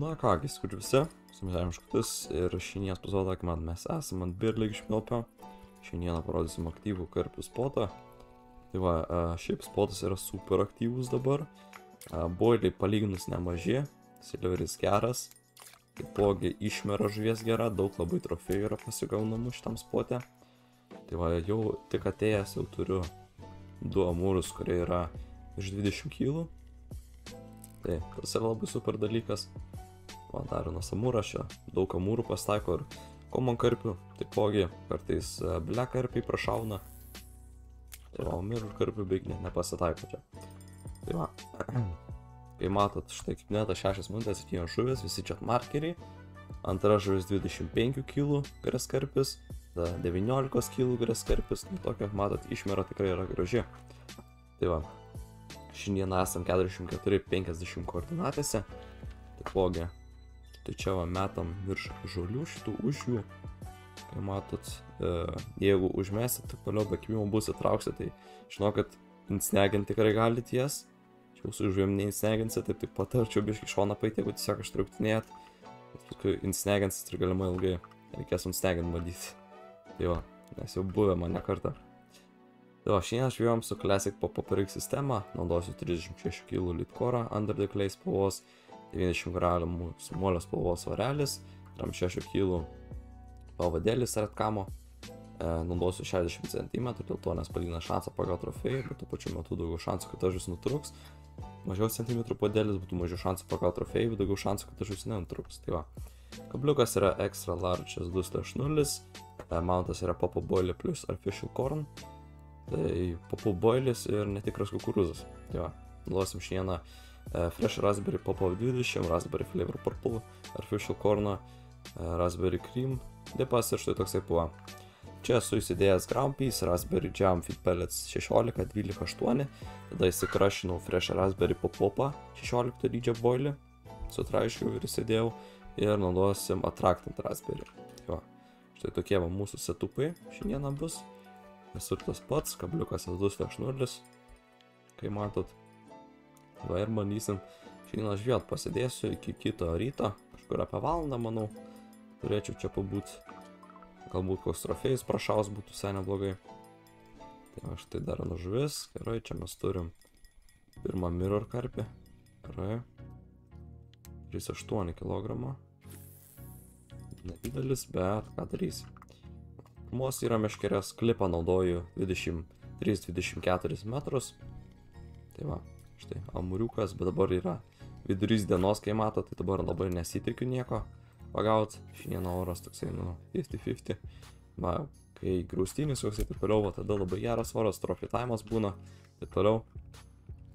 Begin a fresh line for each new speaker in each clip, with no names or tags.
Na kągi, skučiu visi, sumažiavim škutis ir šiandien epizodą, kai man mes esame ant birlį išmilpio. Šiandieną parodysim aktyvų karpių spotą. Tai va, šiaip spotas yra super aktyvus dabar. Boiliai palyginus nemaži, silveris geras. Taipogi išmera žuvies gera, daug labai trofėjų yra pasigaunamų šitam spote. Tai va, jau tik atėjęs jau turiu du amūrus, kurie yra virš 20 kg. Tai tas yra labai super dalykas. Man dar vienas amūras čia, daug amūrų pasitaiko ir komon karpių, taipogi kartais e, black karpiai prašauna. Va, mirror karpių beveik net nepasitaiko čia. Tai va, kai matot, štai kaip net 6 minutės atėjo žuvis, visi čia markeriai. Antra žuvis 25 kg gras karpis, tada 19 kg gras karpis, nu tokia, matot, išmera tikrai yra graži. Tai va, šiandieną esam 44-50 koordinatėse, taipogi Tai čia va metam virš žolių šitų už jų. Kai matot, e, jeigu užmesit, taip toliau be kimimo bus įtrauksit, tai žinokit, insnegint tikrai galite jas. Čia jūsų žuvim neinsneginsit, tai taip patarčiau biškai šoną paėti, jeigu tiesiog ištrauktinėt. Bet paskui insneginsit ir galimai ilgai reikės insnegint bandyti. Tai va, nes jau buvę mane kartą. Tai va, šiandien žvėjom su Classic Pop Paparik sistema, naudosiu 36 kg litkorą under the clay spalvos 90 gramų smolio spalvos varelis, ram 6 kg pavadėlis retkamo, e, naudosiu 60 cm, dėl to nes padidina šansą pagal trofėjų, bet tuo pačiu metu daugiau šansų, kad ta žuvis nutruks. Mažiau centimetrų padėlis būtų mažiau šansų pagal trofėjų, daugiau šansų, kad ta žuvis nenutruks. Tai va. Kabliukas yra extra large 2.0, e, mountas yra Popo Boilie plus Artificial Corn, tai Popo Boilis ir netikras kukurūzas. Tai va, naudosim šieną Fresh Raspberry Popov 20, Raspberry Flavor Purple, Artificial Corn, uh, Raspberry Cream, dipas ir štai toksai buvo. Čia esu įsidėjęs Grampies, Raspberry Jam Fit Pellets 16, 12, 8, tada įsikrašinau Fresh Raspberry Popopą 16 dydžio boilį, sutraiškiau ir įsidėjau ir naudosim Attractant Raspberry. Va, štai tokie va mūsų setupai šiandieną bus. Visur tas pats, kabliukas S2.0, kai matot, Va ir bandysim šiandien žvėjot, pasidėsiu iki kito ryto, kažkur apie valandą, manau, turėčiau čia pabūti. Galbūt koks trofėjus prašaus būtų visai neblogai. Tai aš tai dar nužuvis, gerai, čia mes turim pirmą mirror karpį, gerai, 38 kg. Nedidelis, bet ką darysi. Pirmos yra meškerės klipą naudoju 23-24 metrus. Tai va, Štai, amuriukas, bet dabar yra vidurys dienos, kai mato, tai dabar labai nesitikiu nieko pagaut. Šiandien oras toksai, nu, 50-50. Va, kai grūstinis koks ir taip toliau, va, tada labai geras oras, trofitaimas būna, taip toliau.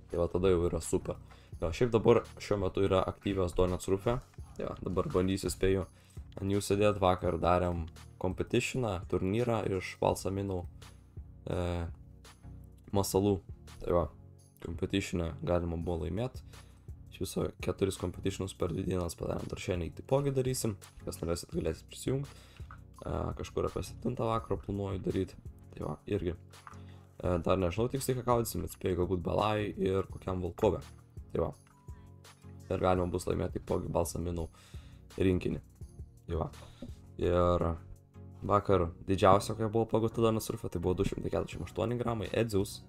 Tai va, tada jau yra super. Jo, šiaip dabar šiuo metu yra aktyvios Donuts rūfė. Jo, dabar bandysiu spėju ant jų sėdėti. Vakar darėm competitioną, turnyrą iš Valsaminų e, masalų. Tai va, competitioną galima buvo laimėti. Iš viso keturis competitionus per dvi dienas padarėm, dar šiandien taipogi darysim, kas norėsit galėsit prisijungti. Kažkur apie 7 vakaro planuoju daryti. Tai va, irgi. Dar nežinau tiksliai, ką gaudysim, bet spėjau galbūt Belai ir kokiam Valkove. Tai va. Ir galima bus laimėti taipogi balsaminų rinkinį. Tai va. Ir vakar didžiausia, kokia buvo pagauta dar nusurfė, tai buvo 248 gramai Edzius,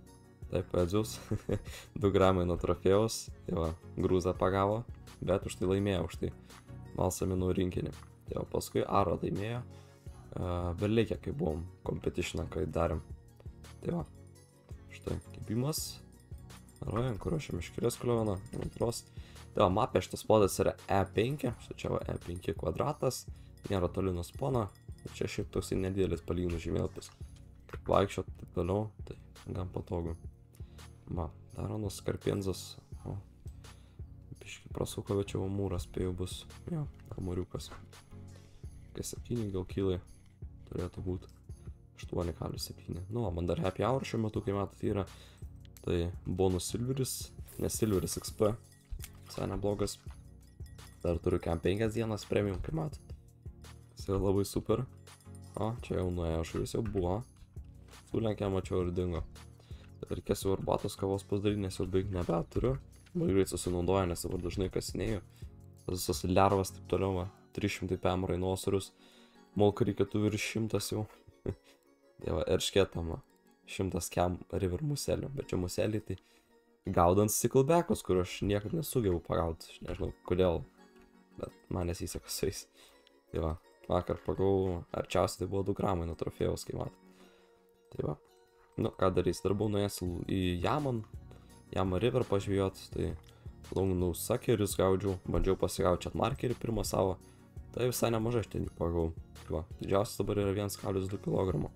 Taip, Edžiaus, 2 gramai nuo trofėjaus, tai va, grūzą pagavo, bet už tai laimėjo, už tai malsaminų rinkinį. Tai va, paskui Aro laimėjo, uh, Berleikė, kai buvom competitioną, kai darėm. Tai va, štai, kibimas, Aroj, ant kurio šiame iškilės kliovina, antros. Tai va, mapė šitas podas yra E5, štai čia va E5 kvadratas, nėra toli nuo spono, čia šiaip toksai nedidelis palyginus žemėlapis. Kaip vaikščiot, taip toliau, tai gan patogu. Va, dar anas skarpienzas. O, biškai prasuko, bet čia mūras spėjau bus. Jo, amuriukas. Kai 7 gal kilai turėtų būti. 8,7. Nu, man dar happy hour šiuo metu, kai matot, yra. Tai bonus silveris, nes silveris XP. Visai neblogas. Dar turiu kem 5 dienas premium, kai matot. Tas yra labai super. O, čia jau nuėjo žuvis jau buvo. Sulenkė, mačiau ir dingo reikės jau arbatos kavos pasidaryti, nes jau beveik nebeturiu. Labai greit susinaudoju, nes dabar dažnai kasinėjau. visas lervas taip toliau, va, 300 PM rainosorius, molka reikėtų virš 100 jau. tai va, erškėtama, 100 kem river muselių, bet čia museliai tai gaudant sticklebekus, kur aš niekada nesugebu pagauti, aš nežinau kodėl, bet man nesiseka su jais. Tai va, vakar pagau, arčiausiai tai buvo 2 gramai nuo trofėjaus, kai matot. Tai va, nu ką darys, dar buvau nuėjęs į Jamon, Jamon River pažvijot, tai Launų sakerius gaudžiau, bandžiau pasigauti čia markerį pirmą savo, tai visai nemažai aš ten pagau. Tai va, didžiausias dabar yra 1,2 kg.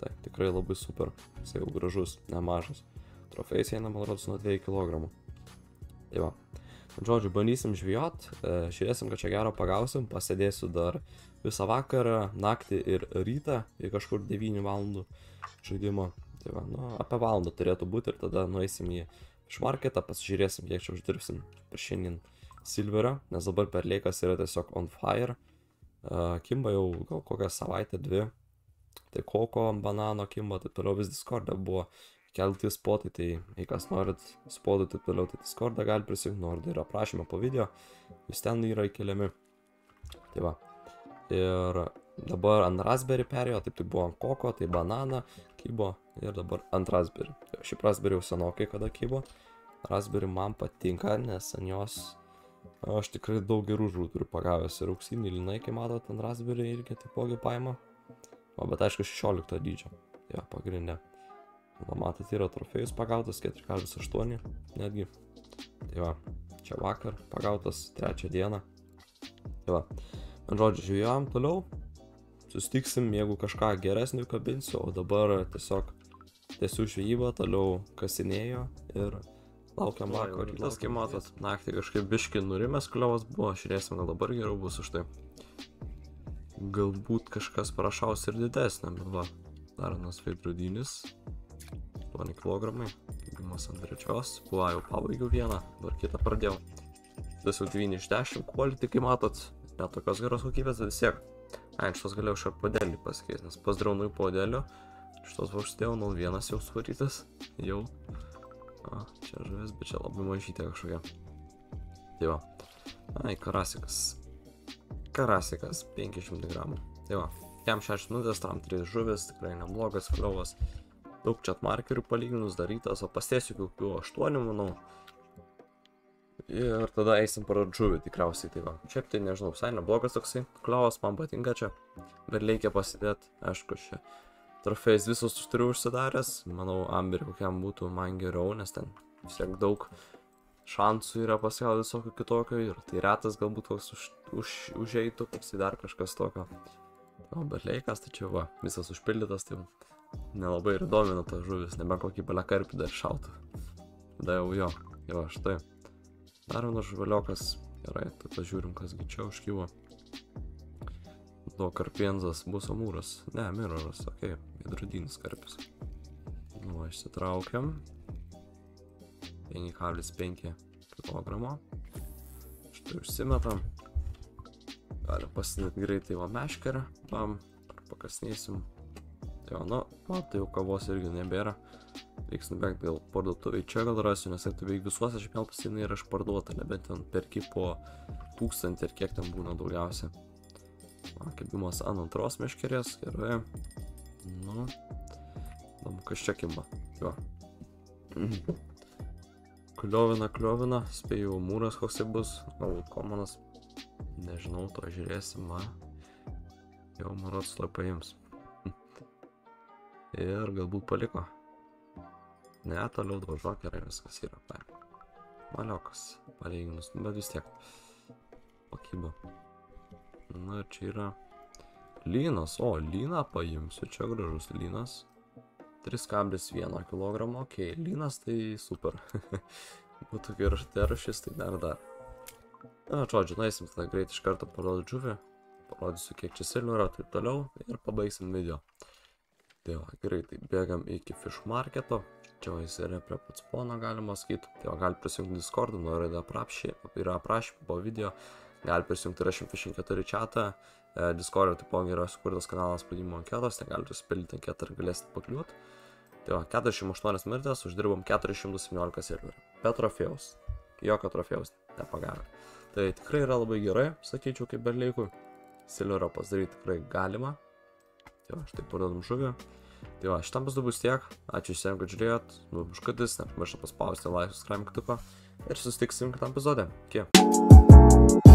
Tai tikrai labai super, jisai jau gražus, nemažas. Trofėjais eina, man rodos, nuo 2 kg. Tai va. Žodžiu, bandysim žvijot, e, žiūrėsim, kad čia gero pagausim, pasėdėsiu dar visą vakarą, naktį ir rytą, į kažkur 9 valandų žaidimo. Tai va, nu, apie valandą turėtų būti ir tada nueisim į šmarketą, pasižiūrėsim, kiek čia uždirbsim per šiandien silverio, nes dabar per leikas yra tiesiog on fire. Uh, kimba jau gal kokią savaitę, dvi. Tai koko, banano kimba, taip toliau vis Discord'e buvo kelti spotai, tai jei kas norit spotų taip toliau, tai Discord'e gali prisijungti, nors yra aprašymą po video, vis ten yra įkeliami. Tai va. Ir dabar ant raspberry perėjo, taip tai buvo ant koko, tai banana, kybo ir dabar ant raspberry. Šiaip raspberry jau senokai kada kybo. Raspberry man patinka, nes ant jos aš tikrai daug gerų žuvų turiu pagavęs ir auksinį linai, kai matot, ant raspberry irgi taipogi paima. O bet aišku 16 dydžio. Jo, pagrindė. Va, matot, yra trofėjus pagautas 4,8 netgi. Tai va, čia vakar pagautas trečią dieną. Tai va, man žodžiu, žiūrėjom toliau. Sustiksim, jeigu kažką geresnį kabinsiu, o dabar tiesiog tiesių žvejybą, toliau kasinėjo ir laukiam vakaro rytas, kaip matot, naktį kažkaip biški nurimęs kliovas buvo, žiūrėsim, gal dabar geriau bus už tai. Galbūt kažkas parašaus ir didesnė, bet va, dar vienas veidrodinis, 8 kg, kibimas ant trečios, buvo jau pabaigiau vieną, dar kitą pradėjau. Tas jau 9 iš 10 quality, kaip matot, net tokios geros kokybės, vis tiek. Ai, šitos galėjau šią podelį pasikeisti, nes pas draunui podelio, šitos važtėjau 01 jau suvarytas, jau. A, čia žuvis, bet čia labai mažytė kažkokia. Tai va. Ai, karasikas. Karasikas, 500 gramų. Tai va, jam 6 minutės, tam 3 žuvis, tikrai neblogas kliovas daug chat markerių palyginus darytas, o pastėsiu kokių 8, manau. Ir tada eisim parat žuvį tikriausiai, tai va. Šiaip tai nežinau, visai neblogas toksai, kliovas man patinka čia, bet reikia pasidėti, aišku, čia. Trofėjais visus turiu užsidaręs, manau, amberį kokiam būtų man geriau, nes ten vis tiek daug šansų yra pasigauti visokio kitokio ir tai retas galbūt koks už, už, užeitų, koks dar kažkas tokio. O bet leikas, tai čia va, visas užpildytas, tai nelabai ir domina tas žuvis, nebent kokį palekarpį dar šautų. Tada jau jo, jo, štai. Dar vienas žuveliokas, gerai, tai pažiūrim, kasgi čia užkyvo. Do karpienzas bus amūras, ne, miroras, okei, okay. veidrodinis karpis. Nu, išsitraukiam. 5,5 kg. Štai užsimetam. Galim pasidėti greitai va meškerę, pam, pakasnėsim Jo, nu, matai, jau kavos irgi nebėra. Reiks nubėgti gal parduotuviai. Čia gal rasiu, nes tai beveik visuose žemėlapiuose jinai yra išparduota, nebent ten perki po tūkstantį ir kiek ten būna daugiausia. Kibimas ant antros meškerės, gerai. Nu, įdomu, kas čia kimba. Jo. Kliovina, kliovina, spėjau mūras koksai bus, galbūt komanas. Nežinau, to žiūrėsim, ma. Jau marots lai paims ir galbūt paliko. Ne, toliau dvažuok gerai viskas yra. Tai. Maliokas, palyginus, bet vis tiek pakyba. Na ir čia yra lynas, o lyną paimsiu, čia gražus lynas. 3,1 kg, ok, lynas tai super. Būtų geras teršis, tai dar dar. Na, žodžiu, naisim tada greit iš karto parodyti žuvį, parodysiu kiek čia silverio, taip toliau ir pabaigsim video. Tai va, greitai bėgam iki fish marketo. Čia jis yra prie pats pono, galima sakyti. Tai va, gali prisijungti Discordą, nori yra aprašymą po video. Gali prisijungti yra 154 chatą. E, Discord'e taipogi yra sukurtas kanalas pavadinimo anketos, ten galite supildyti anketą ir galėsite pakliūti. Tai va, 48 mirtės, uždirbom 417 silverį. Be trofėjaus. Jokio trofėjaus nepagavę. Tai tikrai yra labai gerai, sakyčiau, kaip berlykui. Silverą pasidaryti tikrai galima. Tai va, štai pradedam žuvį. Tai va, šitam bus bus tiek. Ačiū visiems, kad žiūrėjot. Nu, užkadis, nepamiršau paspausti like, subscribe mygtuką. Ir susitiksim kitam epizode. Iki.